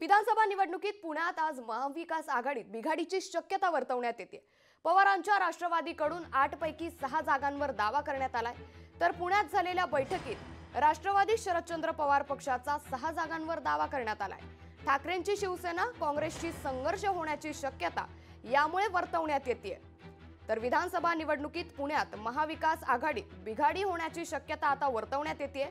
विधानसभा निवडणुकीत पुण्यात आज महाविकास आघाडीत बिघाडीची शक्यता वर्तवण्यात येते. पवारांच्या राष्ट्रवादीकडून आठ पैकी सहा जागांवर दावा करण्यात आलाय. तर पुण्यात झालेल्या बैठकीत राष्ट्रवादी शरदचंद्र पवार पक्षाचा सहा जागांवर दावा करण्यात आलाय. ठाकरेंची शिवसेना काँग्रेसची संघर्ष होण्याची शक्यता यामुळे वर्तवण्यात येते तर विधानसभा निवडणुकीत पुण्यात महाविकास आघाडीत बिघाडी होण्याची शक्यता आता वर्तवण्यात येते